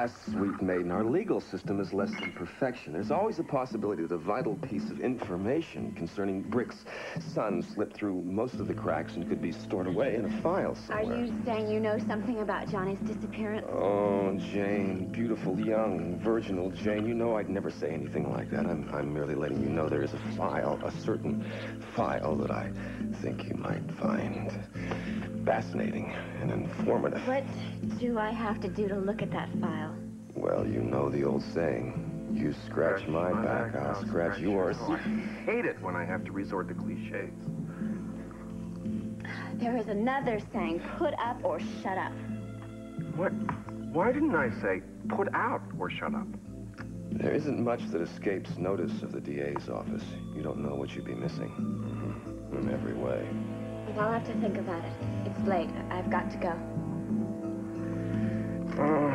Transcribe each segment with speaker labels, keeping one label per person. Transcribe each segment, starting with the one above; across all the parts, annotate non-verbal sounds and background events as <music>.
Speaker 1: Alas, sweet maiden, our legal system is less than perfection. There's always a possibility that a vital piece of information concerning Brick's son slipped through most of the cracks and could be stored away in a file somewhere.
Speaker 2: Are you saying you know something about Johnny's disappearance?
Speaker 1: Oh, Jane, beautiful, young, virginal Jane, you know I'd never say anything like that. I'm, I'm merely letting you know there is a file, a certain file that I think you might find fascinating and informative.
Speaker 2: What do I have to do to look at that file?
Speaker 1: Well, you know the old saying. You scratch my back, I'll scratch yours.
Speaker 3: I hate it when I have to resort to cliches.
Speaker 2: There is another saying, put up or shut up.
Speaker 3: What? Why didn't I say put out or shut up?
Speaker 1: There isn't much that escapes notice of the DA's office. You don't know what you'd be missing. Mm-hmm. In every way.
Speaker 2: I'll have to think about it. It's late. I've got to go.
Speaker 3: Oh,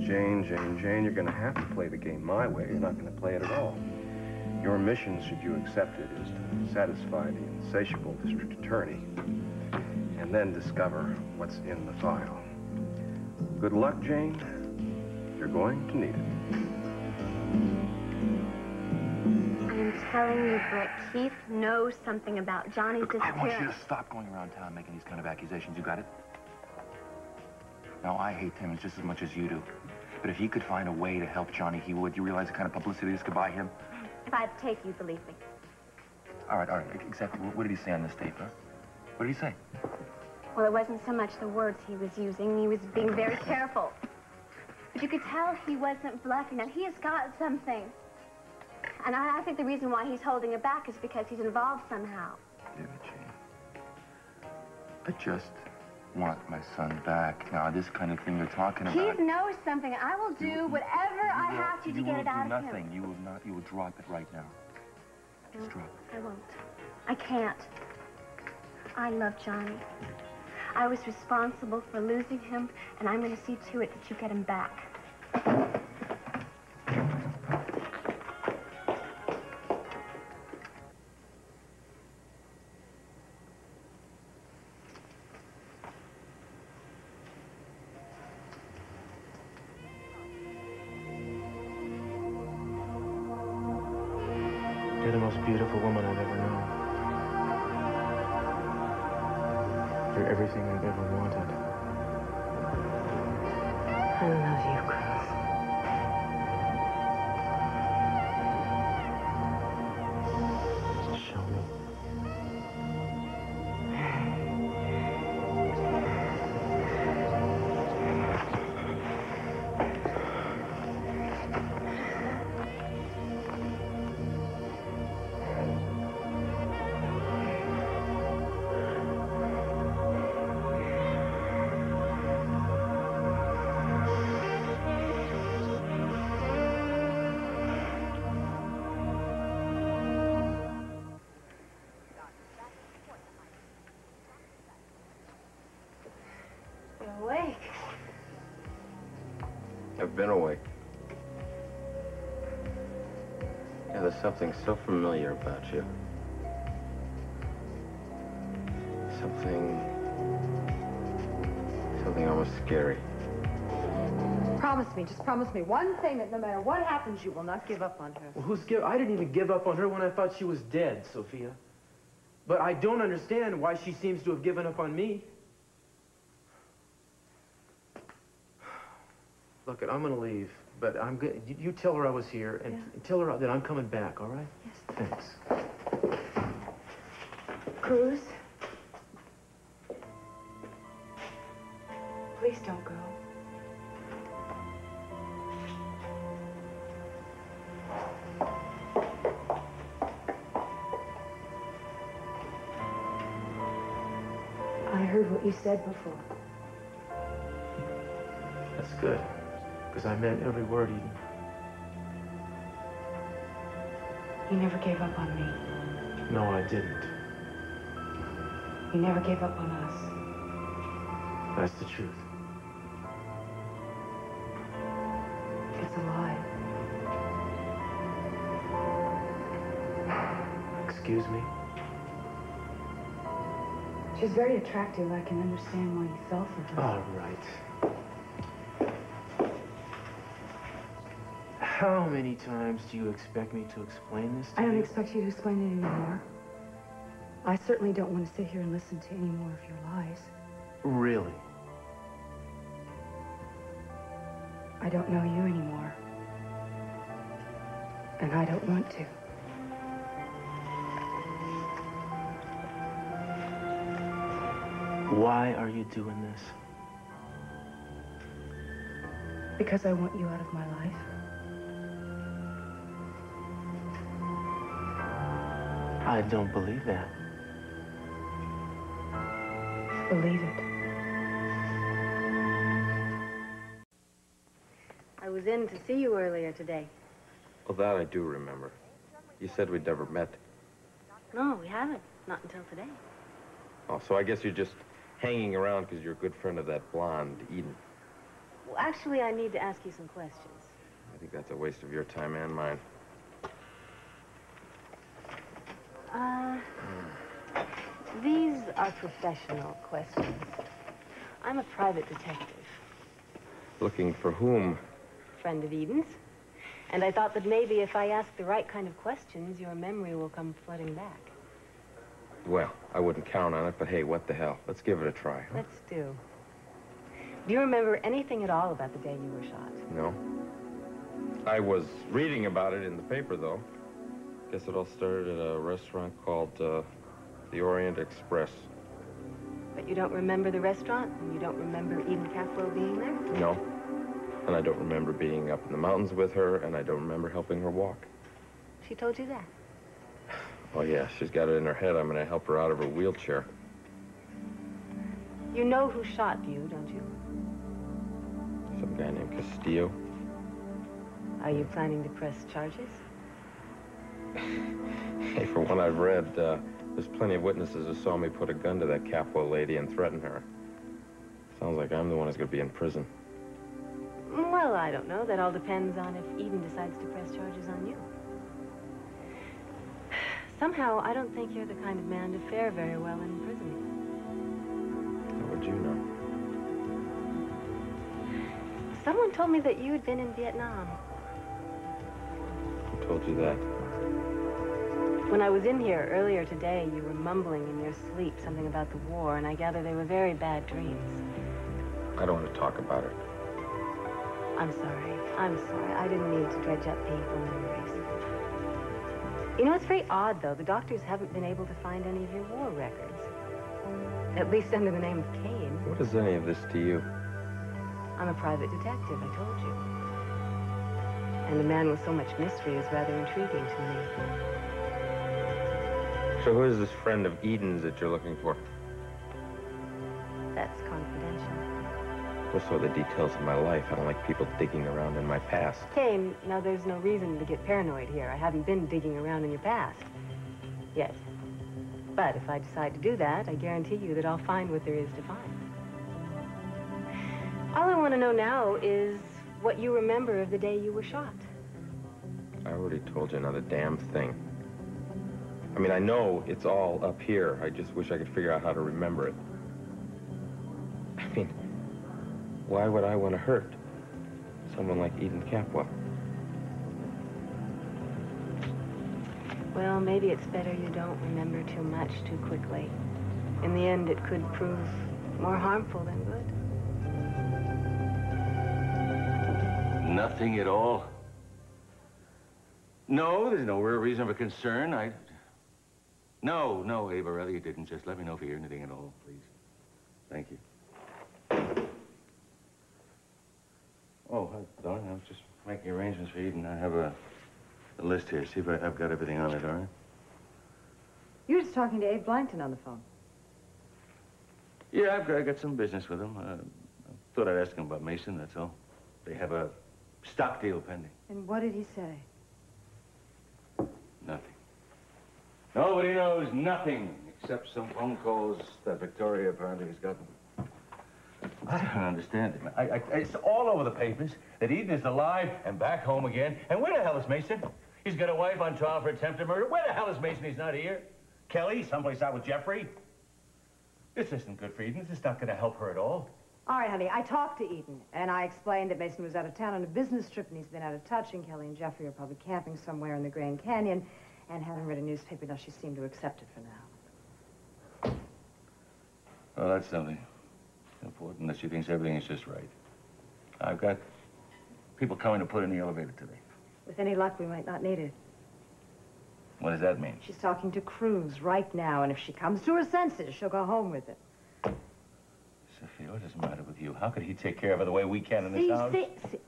Speaker 3: <sighs> Jane, Jane, Jane, you're going to have to play the game my way. You're not going to play it at all. Your mission, should you accept it, is to satisfy the insatiable district attorney and then discover what's in the file. Good luck, Jane. You're going to need
Speaker 2: it. Telling you, Brick, Keith knows something about Johnny's
Speaker 4: Look,
Speaker 2: disappearance.
Speaker 4: I want you to stop going around town making these kind of accusations. You got it? Now, I hate Timmons just as much as you do. But if he could find a way to help Johnny, he would. You realize the kind of publicity this could buy him?
Speaker 2: If I take you, believe me.
Speaker 4: All right, all right. Exactly. What, what did he say on this tape, huh? What did he say?
Speaker 2: Well, it wasn't so much the words he was using. He was being very careful. But you could tell he wasn't bluffing, and he has got something. And I, I think the reason why he's holding it back is because he's involved somehow.
Speaker 4: Jane. I just want my son back. Now, this kind of thing you're talking about...
Speaker 2: Keith knows something. I will do
Speaker 4: You-
Speaker 2: whatever
Speaker 4: you
Speaker 2: I
Speaker 4: will-
Speaker 2: have to to
Speaker 4: you
Speaker 2: get
Speaker 4: will
Speaker 2: it
Speaker 4: do
Speaker 2: out of
Speaker 4: nothing.
Speaker 2: him.
Speaker 4: You will not. You will drop it right now. Just drop it.
Speaker 2: I won't. I can't. I love Johnny. I was responsible for losing him, and I'm going to see to it that you get him back. Awake.
Speaker 5: I've been awake. Yeah, there's something so familiar about you. Something... Something almost scary.
Speaker 6: Promise me, just promise me one thing that no matter what happens, you will not give up on her.
Speaker 7: Well, who's give? I didn't even give up on her when I thought she was dead, Sophia. But I don't understand why she seems to have given up on me. Look, I'm gonna leave, but I'm good. You, you tell her I was here, and
Speaker 6: Yeah.
Speaker 7: tell her that I'm coming back. All right?
Speaker 6: Yes.
Speaker 7: Thanks.
Speaker 6: Cruz? Please don't go. I heard what you said before.
Speaker 7: That's good, because I meant every word, Eden.
Speaker 6: You never gave up on me.
Speaker 7: No, I didn't.
Speaker 6: You never gave up on us.
Speaker 7: That's the truth.
Speaker 6: It's a lie.
Speaker 7: Excuse me?
Speaker 6: She's very attractive. I can understand why you fell for her.
Speaker 7: All right. How many times do you expect me to explain this to
Speaker 6: I don't
Speaker 7: you?
Speaker 6: expect you to explain it anymore. I certainly don't want to sit here and listen to any more of your lies.
Speaker 7: Really?
Speaker 6: I don't know you anymore. And I don't want to.
Speaker 7: Why are you doing this?
Speaker 6: Because I want you out of my life.
Speaker 7: I don't believe that.
Speaker 6: Believe it.
Speaker 8: I was in to see you earlier today.
Speaker 5: Well, that I do remember. You said we'd never met.
Speaker 8: No, we haven't. Not until today.
Speaker 5: Oh, so I guess you're just hanging around because you're a good friend of that blonde, Eden.
Speaker 8: Well, actually, I need to ask you some questions.
Speaker 5: I think that's a waste of your time and mine.
Speaker 8: These are professional questions. I'm a private detective,
Speaker 5: Looking for whom?
Speaker 8: friend of Eden's. And I thought that maybe if I ask the right kind of questions, your memory will come flooding back.
Speaker 5: Well, I wouldn't count on it, but hey, what the hell? Let's give it a try. Huh?
Speaker 8: Let's do. Do you remember anything at all about the day you were shot?
Speaker 5: No. I was reading about it in the paper, though. Guess it all started at a restaurant called uh, the Orient Express.
Speaker 8: But you don't remember the restaurant? And you don't remember Eden Capwell being there?
Speaker 5: No. And I don't remember being up in the mountains with her, and I don't remember helping her walk.
Speaker 8: She told you that? <sighs>
Speaker 5: Oh, yeah, she's got it in her head I'm going to help her out of her wheelchair.
Speaker 8: You know who shot you, don't you?
Speaker 5: Some guy named Castillo.
Speaker 8: Are you planning to press charges? <laughs>
Speaker 5: Hey, for what I've read, uh, there's plenty of witnesses who saw me put a gun to that Capwell lady and threaten her. Sounds like I'm the one who's going to be in prison.
Speaker 8: Well, I don't know. That all depends on if Eden decides to press charges on you. Somehow, I don't think you're the kind of man to fare very well in prison.
Speaker 5: How would you know?
Speaker 8: Someone told me that you had been in Vietnam.
Speaker 5: Who told you that?
Speaker 8: When I was in here earlier today, you were mumbling in your sleep something about the war, and I gather they were very bad dreams.
Speaker 5: I don't want to talk about it.
Speaker 8: I'm sorry. I'm sorry. I didn't mean to dredge up painful memories. You know, it's very odd, though. The doctors haven't been able to find any of your war records. At least under the name of Kane.
Speaker 5: What is any of this to you?
Speaker 8: I'm a private detective, I told you. And a man with so much mystery is rather intriguing to me.
Speaker 5: So who is this friend of Eden's that you're looking for?
Speaker 8: That's confidential.
Speaker 5: What's all the details of my life? I don't like people digging around in my past.
Speaker 8: Kane, now there's no reason to get paranoid here. I haven't been digging around in your past. Yet. But if I decide to do that, I guarantee you that I'll find what there is to find. All I want to know now is what you remember of the day you were shot.
Speaker 5: I already told you not a damn thing. I mean, I know it's all up here. I just wish I could figure out how to remember it. I mean, why would I want to hurt someone like Eden Capwell?
Speaker 8: Well, maybe it's better you don't remember too much too quickly. In the end, it could prove more harmful than good.
Speaker 4: Nothing at all? No, there's no real reason for concern. I... No, no, Ava, rather you didn't. Just let me know if you hear anything at all, please. Thank you. Oh, hi, darling, I was just making arrangements for Eden. I have a, a list here. See if I, I've got everything on it, all right?
Speaker 6: You were just talking to Abe Blankton on the phone.
Speaker 4: Yeah, I've got, I got some business with him. Uh, I thought I'd ask him about Mason, that's all. They have a stock deal pending.
Speaker 6: And what did he say?
Speaker 4: Nothing. Nobody knows nothing except some phone calls that Victoria apparently has gotten. I don't understand it. I, I, it's all over the papers that Eden is alive and back home again. And where the hell is Mason? He's got a wife on trial for attempted murder. Where the hell is Mason? He's not here. Kelly, someplace out with Jeffrey. This isn't good for Eden. This is not going to help her at all.
Speaker 6: All right, honey, I talked to Eden, and I explained that Mason was out of town on a business trip, and he's been out of touch, and Kelly and Jeffrey are probably camping somewhere in the Grand Canyon, and haven't read a newspaper. Now, she seemed to accept it for now.
Speaker 4: Well, that's something. Important that she thinks everything is just right. I've got people coming to put in the elevator today.
Speaker 6: With any luck, we might not need it.
Speaker 4: What does that mean?
Speaker 6: She's talking to Cruz right now, and if she comes to her senses, she'll go home with it.
Speaker 4: Sophia, what is the matter with you? How could he take care of her the way we can in this house?
Speaker 6: see, see.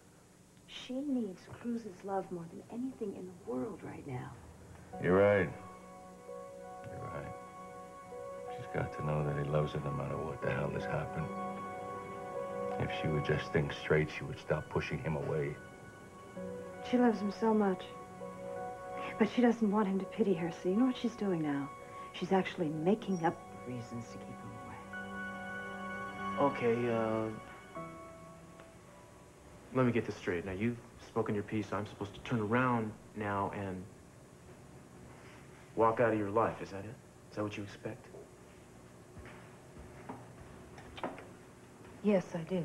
Speaker 6: She needs Cruz's love more than anything in the world right now.
Speaker 4: You're right. You're right. She's got to know that he loves her no matter what the hell has happened. If she would just think straight, she would stop pushing him away.
Speaker 6: She loves him so much. But she doesn't want him to pity her, so you know what she's doing now? She's actually making up reasons to keep him away.
Speaker 7: Okay, uh... Let me get this straight. Now, you've spoken your piece. I'm supposed to turn around now and walk out of your life. Is that it? Is that what you expect?
Speaker 6: Yes, I do.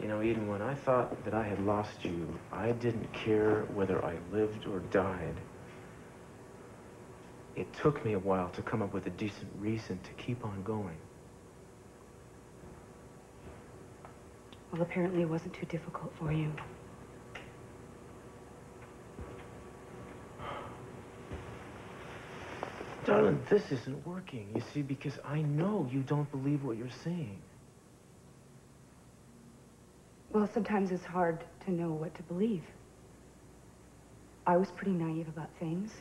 Speaker 7: You know, Eden, when I thought that I had lost you, I didn't care whether I lived or died. It took me a while to come up with a decent reason to keep on going.
Speaker 6: Well, apparently it wasn't too difficult for you.
Speaker 7: Darling, this isn't working, you see, because I know you don't believe what you're saying.
Speaker 6: Well, sometimes it's hard to know what to believe. I was pretty naive about things.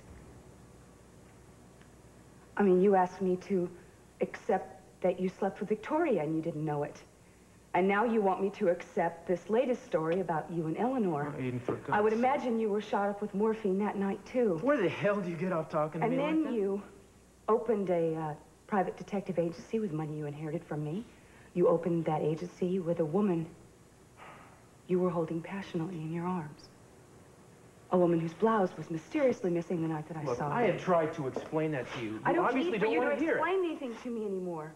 Speaker 6: I mean, you asked me to accept that you slept with Victoria and you didn't know it. And now you want me to accept this latest story about you and Eleanor.
Speaker 7: Oh, Eden, for God's
Speaker 6: I would imagine you were shot up with morphine that night, too.
Speaker 7: Where the hell do you get off talking to
Speaker 6: And
Speaker 7: me
Speaker 6: then
Speaker 7: like that?
Speaker 6: you opened a uh, private detective agency with money you inherited from me. You opened that agency with a woman you were holding passionately in your arms. A woman whose blouse was mysteriously missing the night that I
Speaker 7: Look,
Speaker 6: saw
Speaker 7: I
Speaker 6: her.
Speaker 7: I have tried to explain that to you.
Speaker 6: I don't
Speaker 7: obviously
Speaker 6: need for
Speaker 7: don't
Speaker 6: you
Speaker 7: want
Speaker 6: to
Speaker 7: hear it.
Speaker 6: explain anything to me anymore.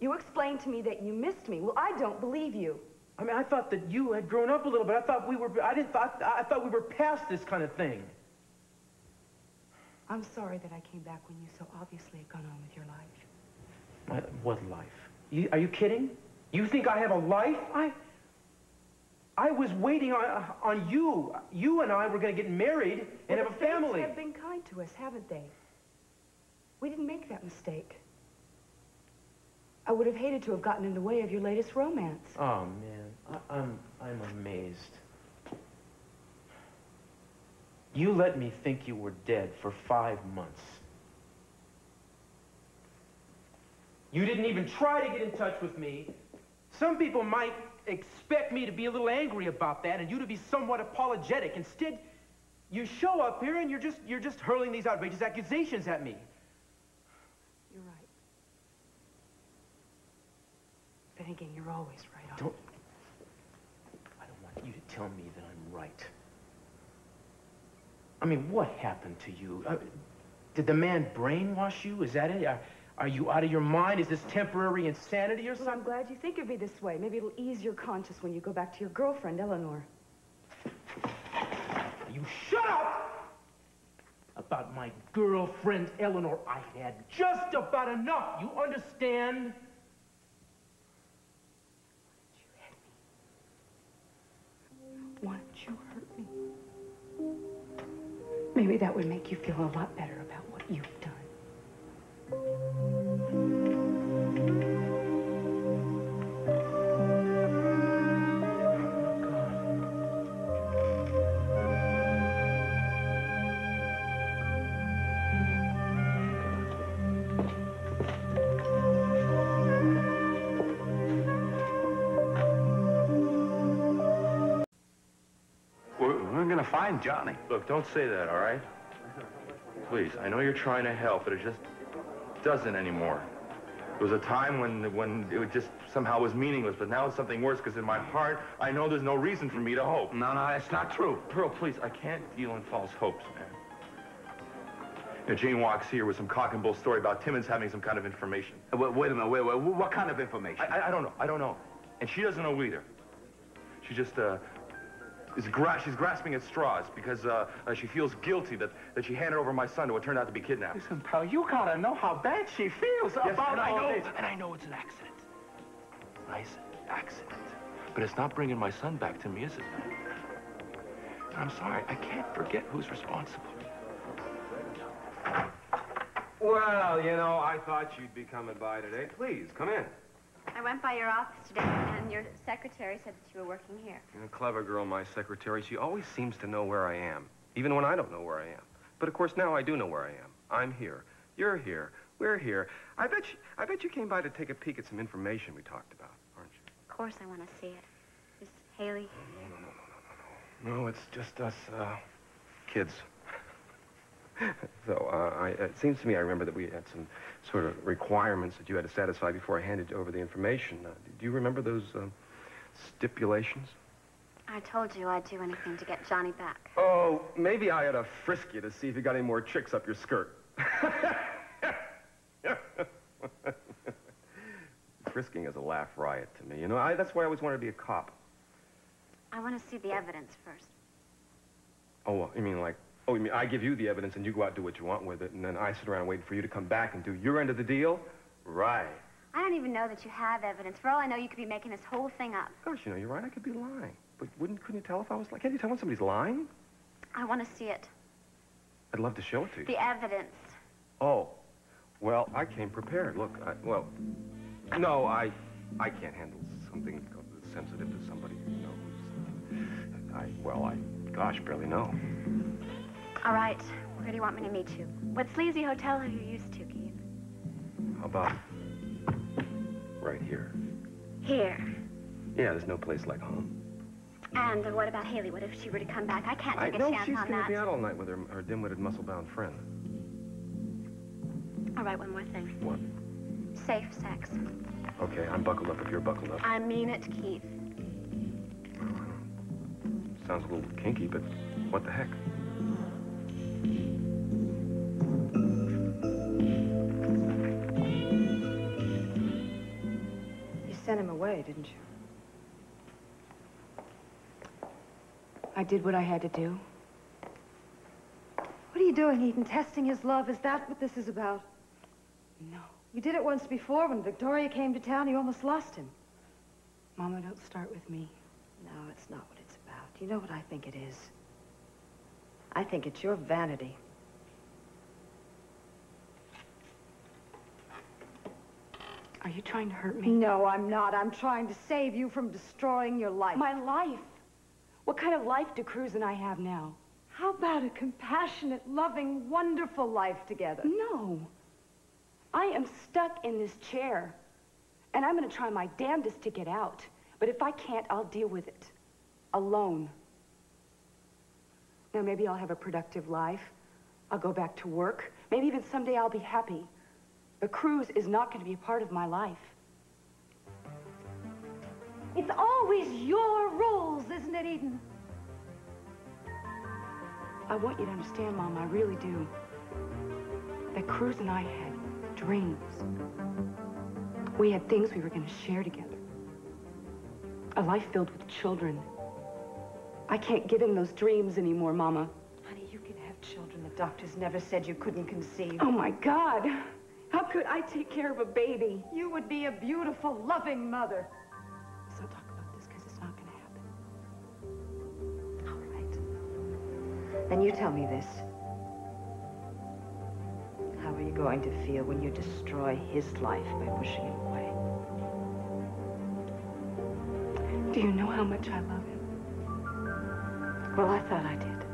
Speaker 6: You explained to me that you missed me. Well, I don't believe you.
Speaker 7: I mean, I thought that you had grown up a little bit. I thought we were, I didn't thought, I thought we were past this kind of thing.
Speaker 6: I'm sorry that I came back when you so obviously had gone on with your life.
Speaker 7: My, what life? You, are you kidding? You think I have a life? I, I was waiting on, on you. You and I were going to get married and
Speaker 6: Well,
Speaker 7: have a family.
Speaker 6: have been kind to us, haven't they? We didn't make that mistake. I would have hated to have gotten in the way of your latest romance.
Speaker 7: Oh man, I, I'm I'm amazed. You let me think you were dead for five months. You didn't even try to get in touch with me. Some people might expect me to be a little angry about that and you to be somewhat apologetic. Instead, you show up here and you're just you're just hurling these outrageous accusations at me.
Speaker 6: You're right. Then again, you're always right. aren't
Speaker 7: Don't. I don't want you to tell me that I'm right. I mean, what happened to you? Uh, did the man brainwash you? Is that it? Are, are you out of your mind? Is this temporary insanity or
Speaker 6: Well, I'm glad you think of me this way. Maybe it'll ease your conscience when you go back to your girlfriend, Eleanor.
Speaker 7: You shut up! About my girlfriend, Eleanor, I had just about enough. You understand?
Speaker 6: Maybe that would make you feel a lot better
Speaker 3: We're, we're gonna find Johnny. Look, don't say that, all right? Please, I know you're trying to help, but it just doesn't anymore. There was a time when, when it just somehow was meaningless, but now it's something worse because in my heart, I know there's no reason for me to hope. No, no, that's not true. Pearl, please, I can't deal in false hopes, man.
Speaker 9: Know, Jane walks here with some cock and bull story about Timmons having some kind of information.
Speaker 10: Uh, wait, wait a minute, wait, wait, what kind of information?
Speaker 9: I, I, I don't know, I don't know. And she doesn't know either. She just, uh, is gra she's grasping at straws because, uh, uh, she feels guilty that, that she handed over my son to what turned out to be kidnapped.
Speaker 10: Listen, pal, you gotta know how bad she feels
Speaker 9: Yes,
Speaker 10: about
Speaker 9: and I know,
Speaker 10: this.
Speaker 9: and I know it's an accident. Nice accident. But it's not bringing my son back to me, is it? And I'm sorry, I can't forget who's responsible.
Speaker 1: Well, you know, I thought you'd be coming by today. Please, come in.
Speaker 2: I went by your office today, and your secretary said that you were working here.
Speaker 1: You're a clever girl, my secretary. She always seems to know where I am, even when I don't know where I am. But of course, now I do know where I am. I'm here. You're here. We're here. I bet you, I bet you came by to take a peek at some information we talked about, aren't you?
Speaker 2: Of course I want to see it. Is Haley?
Speaker 1: No, no, no, no, no, no, no. No, it's just us, uh, kids. So, uh, I, it seems to me I remember that we had some sort of requirements that you had to satisfy before I handed over the information. Uh, do you remember those um, stipulations?
Speaker 2: I told you I'd do anything to get Johnny back.
Speaker 1: Oh, maybe I ought to frisk you to see if you got any more tricks up your skirt. <laughs> Frisking is a laugh riot to me. You know, I, that's why I always wanted to be a cop.
Speaker 2: I want to see the evidence first.
Speaker 1: Oh, well, you mean like, oh, you mean I give you the evidence and you go out and do what you want with it, and then I sit around waiting for you to come back and do your end of the deal? Right.
Speaker 2: I don't even know that you have evidence. For all I know, you could be making this whole thing up.
Speaker 1: Gosh, you know, you're right. I could be lying. But wouldn't, couldn't you tell if I was like, can't you tell when somebody's lying?
Speaker 2: I want to see it.
Speaker 1: I'd love to show it to you.
Speaker 2: The evidence.
Speaker 1: Oh, well, I came prepared. Look, I, well, no, I, I can't handle something sensitive to somebody, you know, who's, uh, I, well, I, gosh, barely know.
Speaker 2: All right. Where do you want me to meet you? What sleazy hotel are you used to, Keith?
Speaker 1: How about right here?
Speaker 2: Here.
Speaker 1: Yeah, there's no place like home.
Speaker 2: And what about Haley? What if she were to come back? I can't
Speaker 1: I
Speaker 2: take a
Speaker 1: know
Speaker 2: chance
Speaker 1: she's
Speaker 2: on that.
Speaker 1: be out all night with her, her dim-witted, muscle-bound friend.
Speaker 2: All right, one more thing.
Speaker 1: What?
Speaker 2: Safe sex.
Speaker 1: Okay, I'm buckled up if you're buckled up.
Speaker 2: I mean it, Keith.
Speaker 1: Sounds a little kinky, but what the heck?
Speaker 6: Didn't you? I did what I had to do.
Speaker 11: What are you doing, Eden? Testing his love? Is that what this is about?
Speaker 6: No.
Speaker 11: You did it once before when Victoria came to town. You almost lost him.
Speaker 6: Mama, don't start with me.
Speaker 11: No, it's not what it's about. You know what I think it is? I think it's your vanity.
Speaker 6: Are you trying to hurt me?
Speaker 11: No, I'm not. I'm trying to save you from destroying your life.
Speaker 6: My life? What kind of life do Cruz and I have now?
Speaker 11: How about a compassionate, loving, wonderful life together?
Speaker 6: No. I am stuck in this chair. And I'm going to try my damnedest to get out. But if I can't, I'll deal with it. Alone. Now, maybe I'll have a productive life. I'll go back to work. Maybe even someday I'll be happy. But Cruz is not going to be a part of my life.
Speaker 11: It's always your rules, isn't it, Eden?
Speaker 6: I want you to understand, Mom, I really do. That Cruz and I had dreams. We had things we were going to share together. A life filled with children. I can't give him those dreams anymore, Mama.
Speaker 11: Honey, you can have children. The doctors never said you couldn't conceive.
Speaker 6: Oh, my God. How could I take care of a baby?
Speaker 11: You would be a beautiful, loving mother.
Speaker 6: Not talk about this because it's not going to happen.
Speaker 11: All right. Then you tell me this. How are you going to feel when you destroy his life by pushing him away?
Speaker 6: Do you know how much I love him?
Speaker 11: Well, I thought I did.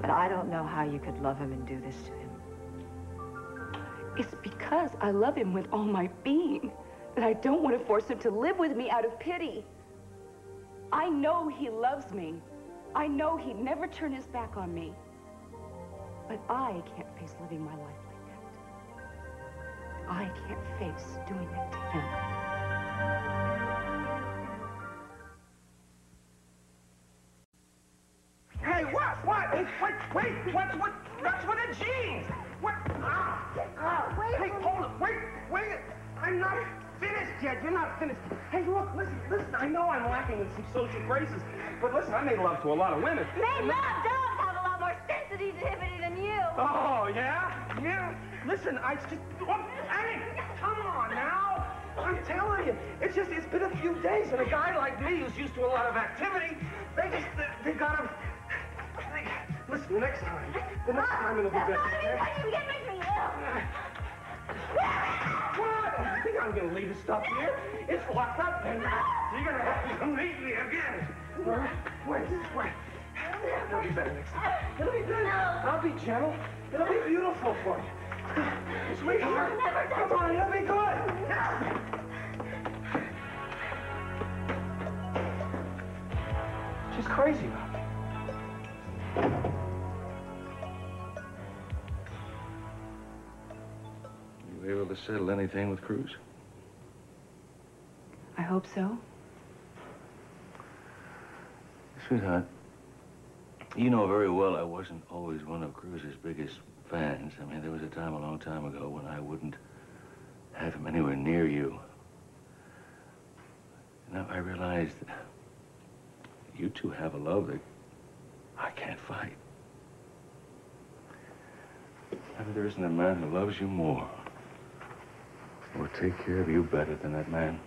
Speaker 11: But I don't know how you could love him and do this to him.
Speaker 6: It's because I love him with all my being that I don't want to force him to live with me out of pity. I know he loves me. I know he'd never turn his back on me. But I can't face living my life like that. I can't face doing that to him.
Speaker 10: Hey, what? What? Wait, wait, what's with, what's with the jeans?
Speaker 7: You're not finished. Hey, look, listen, listen. I know I'm lacking in some social graces, but listen, I made love to a lot of women.
Speaker 2: Made love dogs have a lot more sensitivity than you.
Speaker 7: Oh, yeah? Yeah? Listen, I just... Oh, hey, come on now. I'm telling you, it's just, it's been a few days, and a guy like me who's used to a lot of activity, they just, they, they gotta... Listen, the next time, the next time it'll be better.
Speaker 2: Mommy, you get me you.
Speaker 7: What? I think I'm gonna leave the stuff here. It's locked up, and you're gonna have to come meet me again. All right? Wait, wait. It'll be better next time. It'll be better. I'll be gentle. It'll be beautiful for you. Sweetheart, come on, it'll be good. She's crazy about me.
Speaker 4: You able to settle anything with Cruz?
Speaker 6: I hope so.
Speaker 4: Sweetheart, you know very well I wasn't always one of Cruz's biggest fans. I mean, there was a time a long time ago when I wouldn't have him anywhere near you. Now I realize that you two have a love that I can't fight. I mean, there isn't a man who loves you more or take care of you better than that man.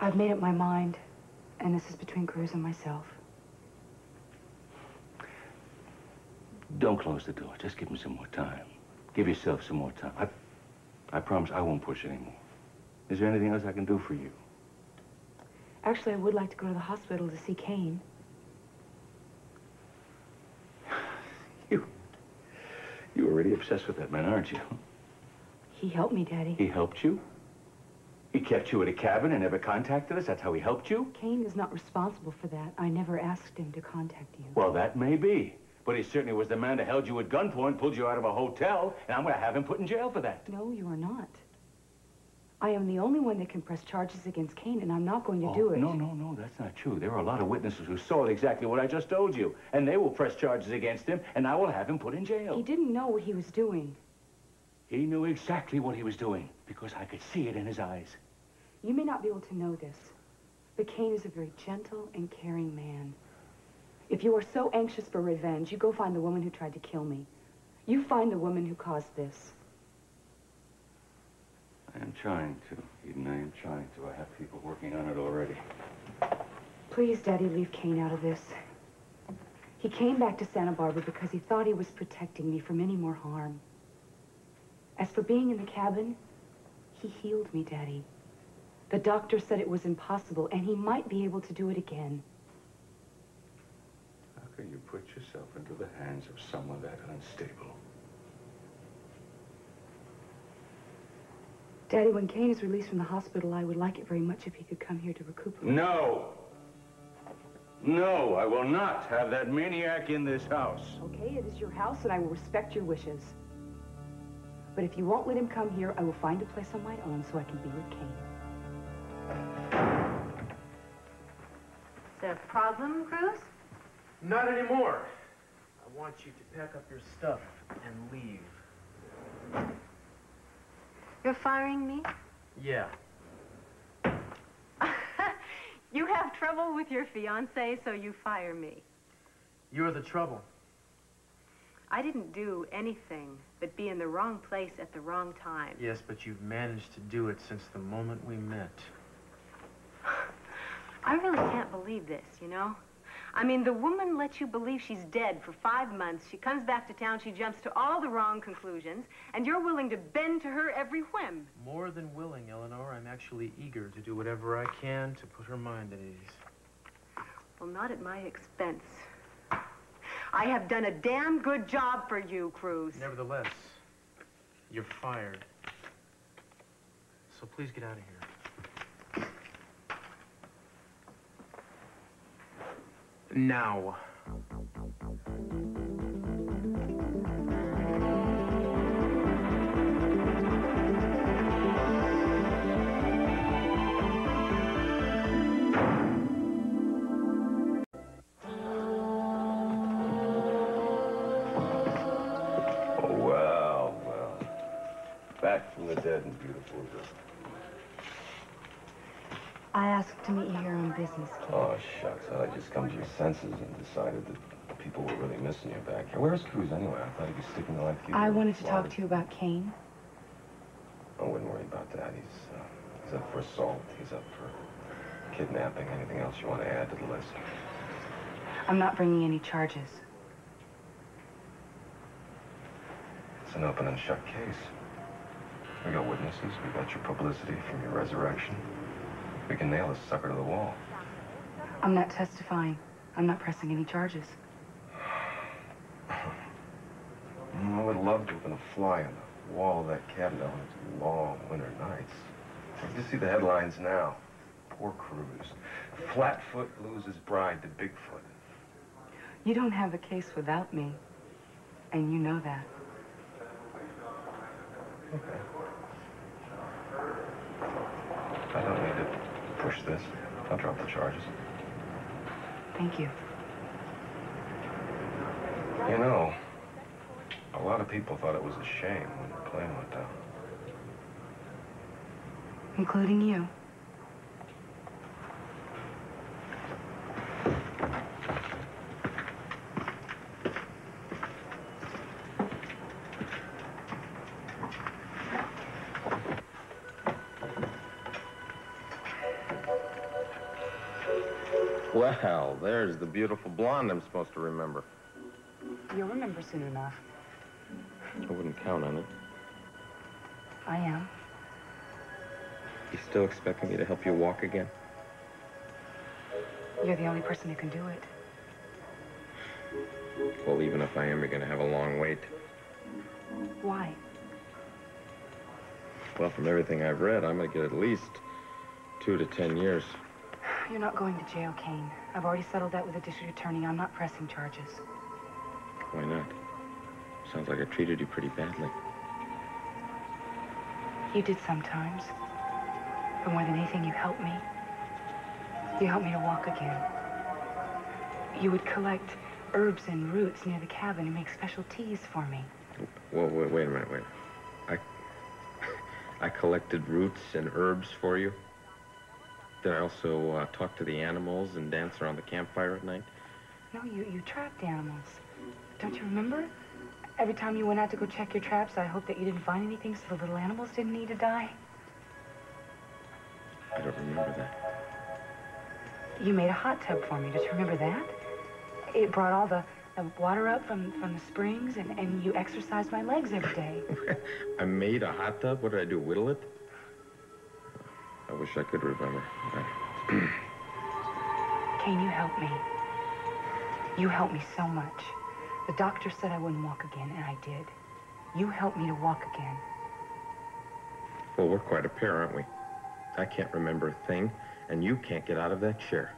Speaker 6: I've made up my mind, and this is between Cruz and myself.
Speaker 4: Don't close the door. Just give him some more time. Give yourself some more time. I, I promise I won't push anymore. Is there anything else I can do for you?
Speaker 6: Actually, I would like to go to the hospital to see Kane. <sighs> You...
Speaker 4: You're already obsessed with that man, aren't you?
Speaker 6: He helped me, Daddy.
Speaker 4: He helped you? He kept you at a cabin and never contacted us? That's how he helped you?
Speaker 6: Kane is not responsible for that. I never asked him to contact you.
Speaker 4: Well, that may be. But he certainly was the man that held you at gunpoint, pulled you out of a hotel, and I'm going to have him put in jail for that.
Speaker 6: No, you are not. I am the only one that can press charges against Kane, and I'm not going to
Speaker 4: Oh,
Speaker 6: do it.
Speaker 4: No, no, no, that's not true. There are a lot of witnesses who saw exactly what I just told you, and they will press charges against him, and I will have him put in jail.
Speaker 6: He didn't know what he was doing.
Speaker 4: He knew exactly what he was doing because I could see it in his eyes.
Speaker 6: You may not be able to know this, but Kane is a very gentle and caring man. If you are so anxious for revenge, you go find the woman who tried to kill me. You find the woman who caused this.
Speaker 4: I am trying to, Eden. I am trying to. I have people working on it already.
Speaker 6: Please, Daddy, leave Kane out of this. He came back to Santa Barbara because he thought he was protecting me from any more harm. As for being in the cabin, he healed me, Daddy. The doctor said it was impossible, and he might be able to do it again.
Speaker 4: How can you put yourself into the hands of someone that unstable?
Speaker 6: Daddy, when Kane is released from the hospital, I would like it very much if he could come here to recuperate.
Speaker 4: No! No, I will not have that maniac in this house.
Speaker 6: Okay, it is your house, and I will respect your wishes. But if you won't let him come here, I will find a place on my own so I can be with Kane.
Speaker 8: Is there a problem, Cruz?
Speaker 7: Not anymore. I want you to pack up your stuff and leave.
Speaker 8: You're firing me?
Speaker 7: Yeah. <laughs>
Speaker 8: You have trouble with your fiance, so you fire me.
Speaker 7: You're the trouble.
Speaker 8: I didn't do anything but be in the wrong place at the wrong time.
Speaker 7: Yes, but you've managed to do it since the moment we met.
Speaker 8: I really can't believe this, you know? I mean, the woman lets you believe she's dead for five months. She comes back to town, she jumps to all the wrong conclusions, and you're willing to bend to her every whim.
Speaker 7: More than willing, Eleanor. I'm actually eager to do whatever I can to put her mind at ease.
Speaker 8: Well, not at my expense. I have done a damn good job for you, Cruz.
Speaker 7: Nevertheless, you're fired. So please get out of here. now.
Speaker 1: Oh, Back from the dead and beautiful.
Speaker 6: I asked to meet you here on business.
Speaker 1: Oh, shucks. I'd just come to your senses and decided that people were really missing you back here. Where's Cruz anyway? I thought he'd be sticking to like you.
Speaker 6: I wanted to talk to you about Kane.
Speaker 1: I wouldn't worry about that. He's, uh, he's up for assault. He's up for kidnapping. Anything else you want to add to the list?
Speaker 6: I'm not bringing any charges.
Speaker 1: It's an open and shut case. We got witnesses. We got your publicity from your resurrection. We can nail this sucker to the wall.
Speaker 6: I'm not testifying. I'm not pressing any charges.
Speaker 1: I would love to have been a fly on the wall of that cabin on these long winter nights. I can just see the headlines now. Poor Cruz. Flatfoot loses bride to Bigfoot.
Speaker 6: You don't have a case without me. And you know that.
Speaker 1: Okay. I don't need to push this. I'll drop the charges.
Speaker 6: Thank you.
Speaker 1: You know, a lot of people thought it was a shame when the plane went down.
Speaker 6: Including you.
Speaker 5: Well, there's the beautiful blonde I'm supposed to remember.
Speaker 6: You'll remember soon enough.
Speaker 5: I wouldn't count on it.
Speaker 6: I am.
Speaker 5: You still expecting me to help you walk again?
Speaker 6: You're the only person who can do it.
Speaker 5: Well, even if I am, you're gonna have a long wait.
Speaker 6: Why?
Speaker 5: Well, from everything I've read, I'm gonna get at least two to ten years.
Speaker 6: You're not going to jail, Kane. I've already settled that with the district attorney. I'm not pressing charges.
Speaker 5: Why not? Sounds like I treated you pretty badly.
Speaker 6: You did sometimes. But more than anything, you helped me. You helped me to walk again. You would collect herbs and roots near the cabin and make special teas for me.
Speaker 5: Whoa, wait, wait a minute, wait. I, <laughs> I collected roots and herbs for you. Did I also uh, talk to the animals and dance around the campfire at night?
Speaker 6: No, you, you trapped animals. Don't you remember? Every time you went out to go check your traps, I hoped that you didn't find anything so the little animals didn't need to die.
Speaker 5: I don't remember that.
Speaker 6: You made a hot tub for me. Don't you remember that? It brought all the, the water up from, from the springs, and, and you exercised my legs every day. <laughs>
Speaker 5: I made a hot tub? What did I do, whittle it? I wish I could remember. <clears throat>
Speaker 6: Kane, you helped me. You helped me so much. The doctor said I wouldn't walk again, and I did. You helped me to walk again.
Speaker 5: Well, we're quite a pair, aren't we? I can't remember a thing, and you can't get out of that chair.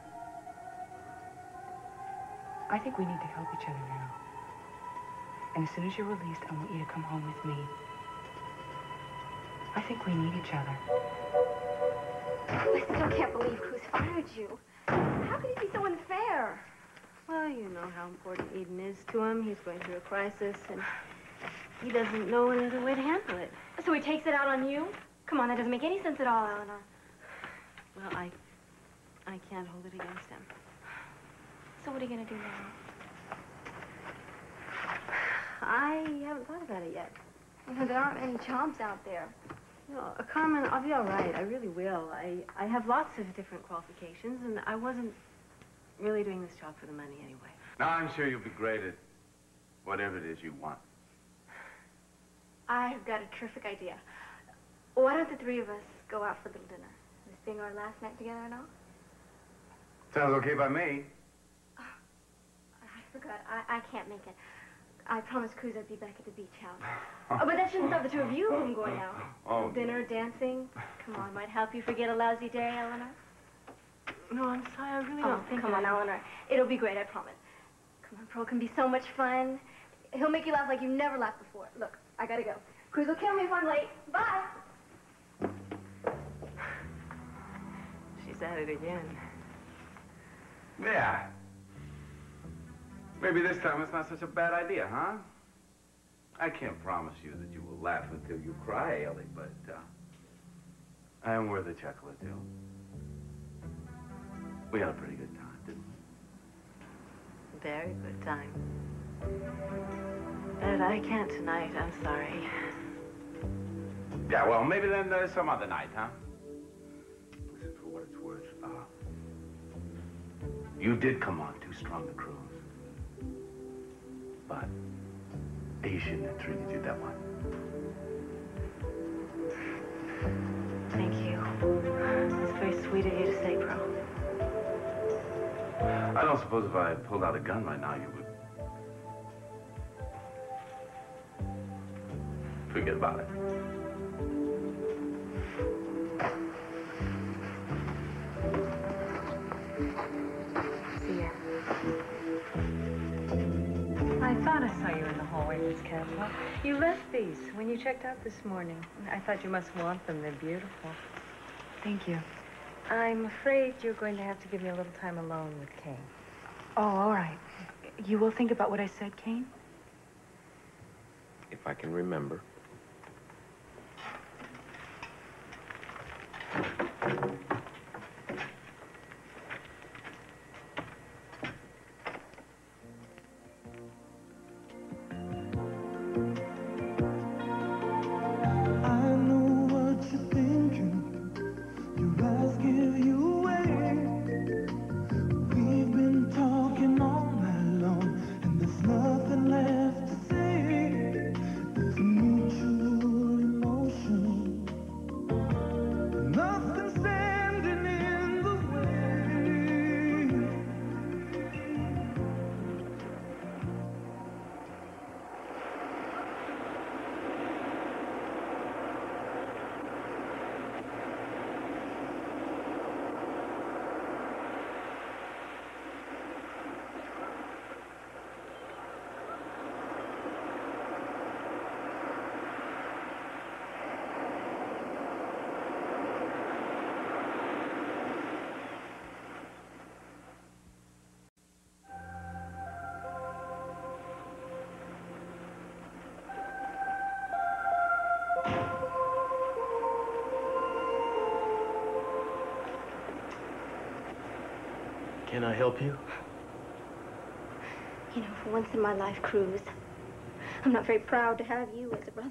Speaker 6: I think we need to help each other now. And as soon as you're released, I want you to come home with me. I think we need each other.
Speaker 12: I still can't believe Cruz fired you. How could he be so unfair?
Speaker 8: Well, you know how important Eden is to him. He's going through a crisis, and he doesn't know any other way to handle it.
Speaker 12: So he takes it out on you? Come on, that doesn't make any sense at all, Eleanor.
Speaker 8: Well, I, I can't hold it against him.
Speaker 12: So what are you going to do now?
Speaker 8: I haven't thought about it yet.
Speaker 12: You know, there aren't any jobs out there.
Speaker 8: No, Carmen, I'll be all right. I really will. I, I have lots of different qualifications, and I wasn't really doing this job for the money anyway.
Speaker 10: No, I'm sure you'll be great at whatever it is you want.
Speaker 12: I've got a terrific idea. Why don't the three of us go out for a little dinner? This being our last night together and all?
Speaker 10: Sounds okay by me.
Speaker 12: Oh, I forgot. I, I can't make it. I promised Cruz I'd be back at the beach house. oh, but that shouldn't stop the two of you from going out.
Speaker 10: Oh.
Speaker 12: Dinner, dancing. Come on, might help you forget a lousy day, Eleanor.
Speaker 8: No, I'm sorry. I really
Speaker 12: Oh,
Speaker 8: don't think
Speaker 12: come
Speaker 8: I-
Speaker 12: on, Eleanor. It'll be great, I promise. Come on, Pearl can be so much fun. He'll make you laugh like you've never laughed before. Look, I gotta go. Cruz will kill me if I'm late. Bye.
Speaker 8: She's at it again.
Speaker 10: Yeah. Maybe this time it's not such a bad idea, huh? I can't promise you that you will laugh until you cry, Ellie, but uh, I am worth a chuckle or two. We had a pretty good time, didn't we?
Speaker 8: Very good time. But I can't tonight, I'm sorry.
Speaker 10: Yeah, well, maybe then uh, some other night, huh? Listen, for what it's worth, uh, you did come on too strong to Cruz. But have treated you that way.
Speaker 8: Thank you. It's very sweet of you to say, Pearl.
Speaker 10: I don't suppose if I pulled out a gun right now, you would... Forget about it.
Speaker 8: Miss Caswell. You left these when you checked out this morning. I thought you must want them. They're beautiful.
Speaker 6: Thank you.
Speaker 8: I'm afraid you're going to have to give me a little time alone with Kane.
Speaker 6: Oh, all right. You will think about what I said, Kane?
Speaker 13: If I can remember.
Speaker 7: Can I help you?
Speaker 12: You know, for once in my life, Cruz, I'm not very proud to have you as a brother.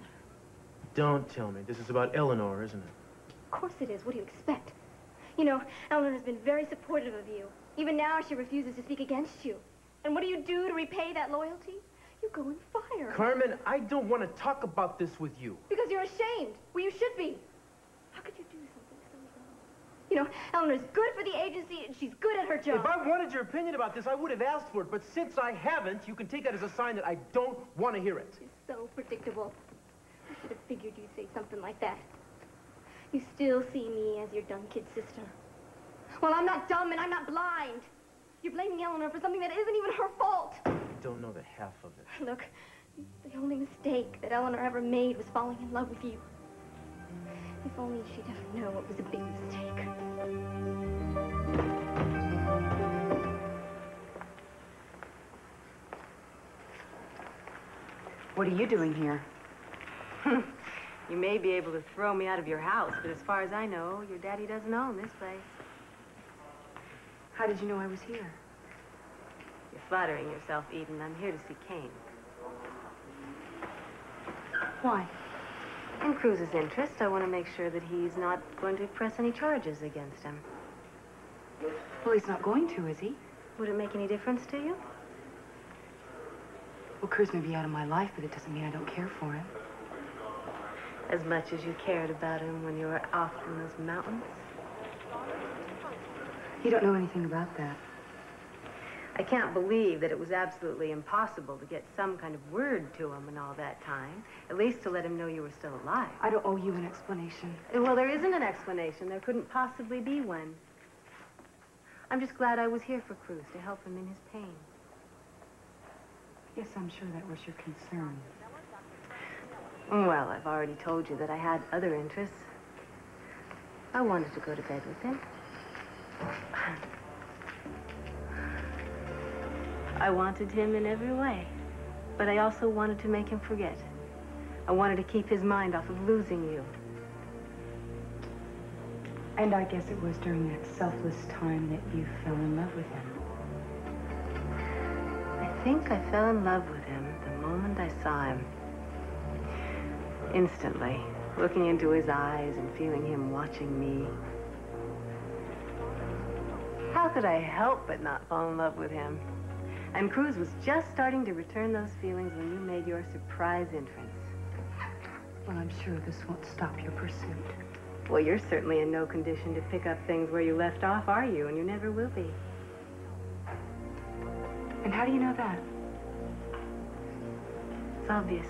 Speaker 7: Don't tell me. This is about Eleanor, isn't it?
Speaker 12: Of course it is. What do you expect? You know, Eleanor has been very supportive of you. Even now, she refuses to speak against you. And what do you do to repay that loyalty? You go and fire.
Speaker 7: Carmen, I don't want to talk about this with you.
Speaker 12: Because you're ashamed. Well, you should be. How could you do something so wrong? You know, Eleanor's good for the agency, and she's good at her job.
Speaker 7: If I wanted your opinion about this, I would have asked for it. But since I haven't, you can take that as a sign that I don't want to hear it.
Speaker 12: You're so predictable. I should have figured you'd say something like that. You still see me as your dumb kid sister. Well, I'm not dumb and I'm not blind. You're blaming Eleanor for something that isn't even her fault.
Speaker 7: You don't know the half of it.
Speaker 12: Look, the only mistake that Eleanor ever made was falling in love with you. If only she'd ever know it was a big mistake.
Speaker 6: What are you doing here? <laughs>
Speaker 8: You may be able to throw me out of your house, but as far as I know, your daddy doesn't own this place.
Speaker 6: How did you know I was here?
Speaker 8: You're flattering yourself, Eden. I'm here to see Kane.
Speaker 6: Why?
Speaker 8: In Cruz's interest, I want to make sure that he's not going to press any charges against him.
Speaker 6: Well, he's not going to, is he?
Speaker 8: Would it make any difference to you?
Speaker 6: Well, Cruz may be out of my life, but it doesn't mean I don't care for him.
Speaker 8: As much as you cared about him when you were off in those mountains?
Speaker 6: You don't know anything about that.
Speaker 8: I can't believe that it was absolutely impossible to get some kind of word to him in all that time. At least to let him know you were still alive.
Speaker 6: I don't owe you an explanation.
Speaker 8: Eh, well, there isn't an explanation. There couldn't possibly be one. I'm just glad I was here for Cruz to help him in his pain.
Speaker 6: Yes, I'm sure that was your concern.
Speaker 8: Well, I've already told you that I had other interests. I wanted to go to bed with him. I wanted him in every way. But I also wanted to make him forget. I wanted to keep his mind off of losing you.
Speaker 6: And I guess it was during that selfless time that you fell in love with him.
Speaker 8: I think I fell in love with him the moment I saw him. Instantly, looking into his eyes and feeling him watching me. How could I help but not fall in love with him? And Cruz was just starting to return those feelings when you made your surprise entrance.
Speaker 6: Well, I'm sure this won't stop your pursuit.
Speaker 8: Well, you're certainly in no condition to pick up things where you left off, are you? And you never will be.
Speaker 6: And how do you know that?
Speaker 8: It's obvious.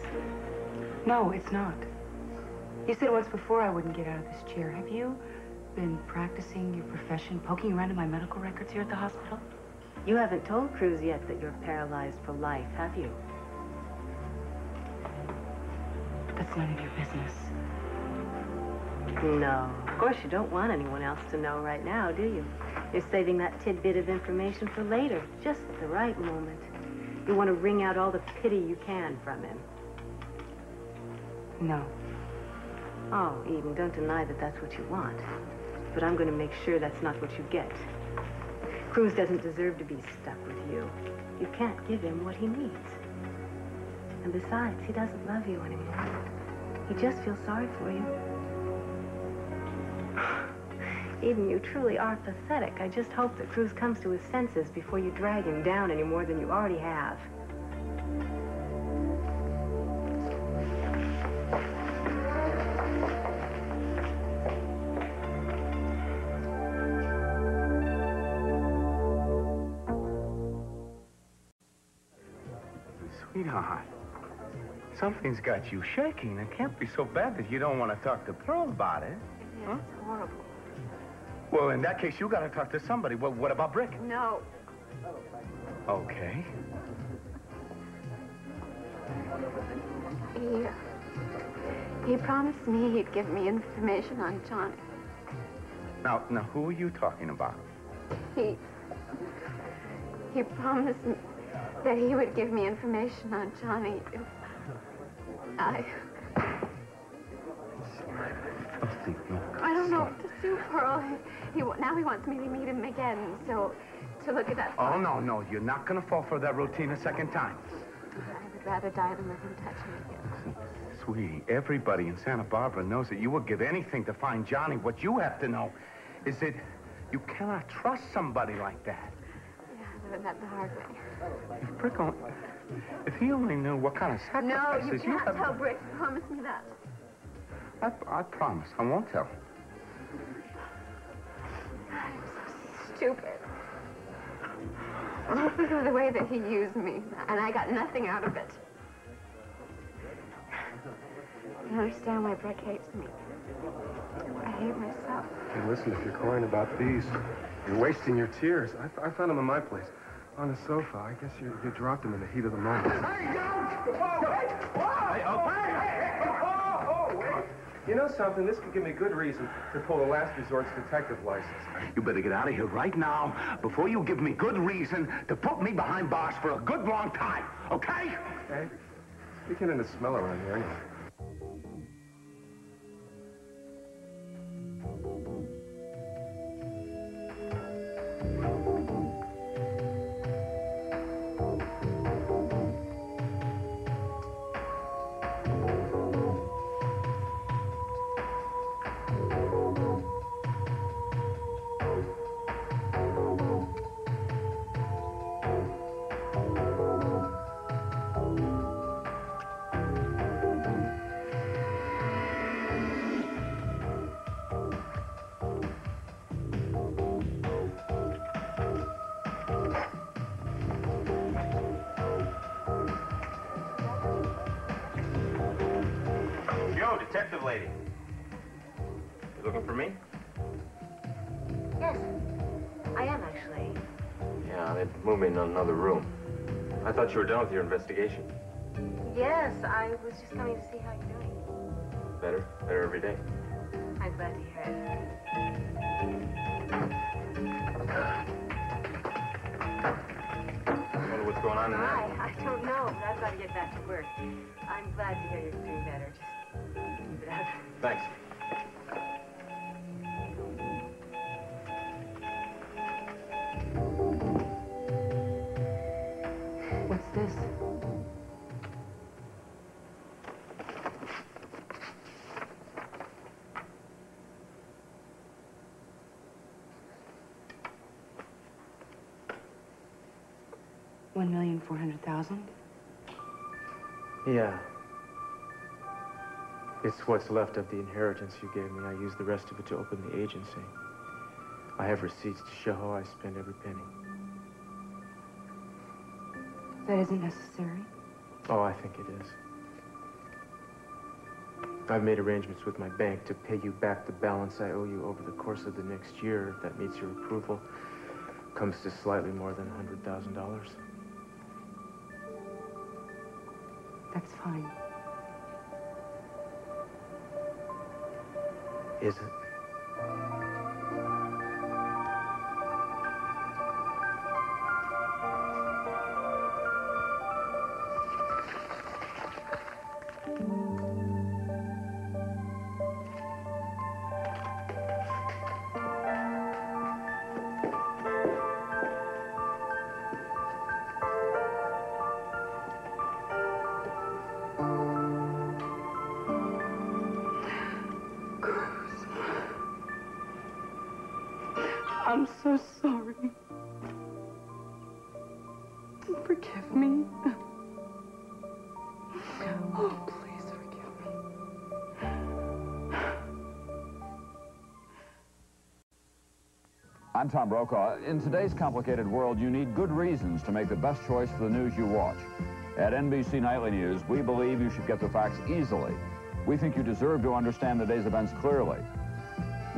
Speaker 6: No, it's not. You said once before I wouldn't get out of this chair. Have you been practicing your profession, poking around in my medical records here at the hospital?
Speaker 8: You haven't told Cruz yet that you're paralyzed for life, have you?
Speaker 6: That's none of your business.
Speaker 8: No. Of course, you don't want anyone else to know right now, do you? You're saving that tidbit of information for later, just at the right moment. You want to wring out all the pity you can from him.
Speaker 6: No.
Speaker 8: Oh, Eden, don't deny that that's what you want. But I'm going to make sure that's not what you get. Cruz doesn't deserve to be stuck with you. You can't give him what he needs. And besides, he doesn't love you anymore. He just feels sorry for you. <sighs> Eden, you truly are pathetic. I just hope that Cruz comes to his senses before you drag him down any more than you already have.
Speaker 10: Something's got you shaking. It can't be so bad that you don't want to talk to Pearl about it.
Speaker 2: Yes, it's horrible.
Speaker 10: Well, in that case, you got to talk to somebody. Well, what about Brick?
Speaker 2: No.
Speaker 10: Okay.
Speaker 2: He, he promised me he'd give me information on Johnny.
Speaker 10: Now, now, who are you talking about?
Speaker 2: He, he promised me that he would give me information on Johnny if I, I don't know what to do, Pearl. He, he, now he wants me to meet him again, so to look at that.
Speaker 10: Oh, no, no. You're not going to fall for that routine a second time.
Speaker 2: I would rather die than let him touch me again.
Speaker 10: Sweetie, everybody in Santa Barbara knows that you would give anything to find Johnny. What you have to know is that you cannot trust somebody like that.
Speaker 2: Yeah, I learned that the hard way.
Speaker 10: Only, if he only knew what kind of
Speaker 2: No,
Speaker 10: sacrifices
Speaker 2: you can't
Speaker 10: have...
Speaker 2: tell Brick. Promise me that.
Speaker 10: I, I promise. I won't tell.
Speaker 2: I'm so stupid. Because of the way that he used me, and I got nothing out of it. I don't understand why Brick hates me. I hate myself.
Speaker 3: Hey, listen, if you're crying about these, you're wasting your tears. I, I found them in my place. On the sofa. I guess you, you dropped him in the heat of the moment. Hey, you know something? This could give me good reason to pull the last resort's detective license.
Speaker 10: You better get out of here right now before you give me good reason to put me behind bars for a good long time, okay?
Speaker 3: Okay? It's beginning to smell around here anyway.
Speaker 5: In another room. I thought you were done with your investigation.
Speaker 8: Yes, I was just coming to see how you're doing.
Speaker 5: Better, better every day.
Speaker 8: I'm glad to hear it.
Speaker 5: Wonder what's going on in there.
Speaker 8: I, I don't know, but I've got to get back to work. I'm glad to hear you're doing better. Just keep it up.
Speaker 5: Thanks.
Speaker 6: One million four hundred thousand?
Speaker 7: Yeah. It's what's left of the inheritance you gave me. I used the rest of it to open the agency. I have receipts to show how I spend every penny.
Speaker 6: That isn't necessary.
Speaker 7: Oh, I think it is. I've made arrangements with my bank to pay you back the balance I owe you over the course of the next year. If that meets your approval, comes to slightly more than $100,000.
Speaker 6: Fine.
Speaker 7: Is it?
Speaker 6: I'm so sorry. Forgive me. Oh, please forgive me.
Speaker 14: I'm Tom Brokaw. In today's complicated world, you need good reasons to make the best choice for the news you watch. At NBC Nightly News, we believe you should get the facts easily. We think you deserve to understand today's events clearly.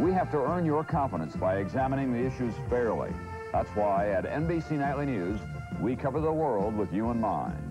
Speaker 14: We have to earn your confidence by examining the issues fairly. That's why at NBC Nightly News, we cover the world with you in mind.